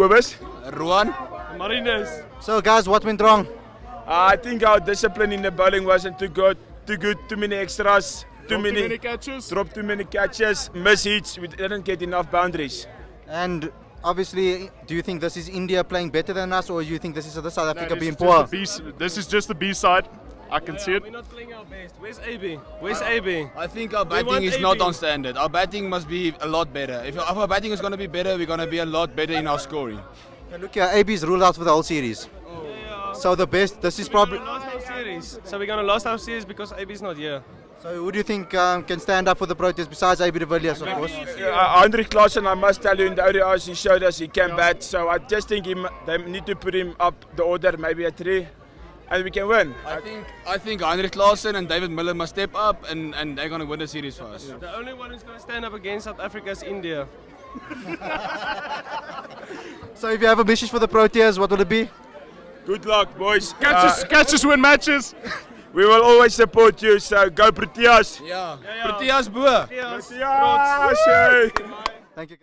Kobus. Ruan. Marinus. So, guys, what went wrong? Uh, I think our discipline in the bowling wasn't too good. Too good. Too many extras. Too many. Too many catches. Drop too many catches. Miss hits. We didn't get enough boundaries. And obviously, do you think this is India playing better than us, or do you think this is the South Africa this being poor? just the B s- This is just the B side. I can see it. We're not playing our best. Where's AB? Where's AB? I think our batting want is not on standard. Our batting must be a lot better. If, if our batting is going to be better, we're going to be a lot better in our scoring. And look here, AB's ruled out for the whole series. So the best. This is probably. We're lost our series. So we're gonna lose our series because AB's not here. So who do you think um, can stand up for the Proteas besides AB de Villiers, of course? Uh, Andre Klaasen, I must tell you, in the ODIs he showed us he can bat. So I just think he, mu- they need to put him up the order, maybe a three, and we can win. I think I think Heinrich Klaasen and David Miller must step up and, and they're going to win the series for us. The only one who's gonna stand up against South Africa is India. So if you have a message for the Proteas, what will it be? Good luck, boys. Catches, Uh, catches win matches. we will always support you. So go Proteas. Yeah. Proteas boer. Yes. Proteas. hey. Thank you.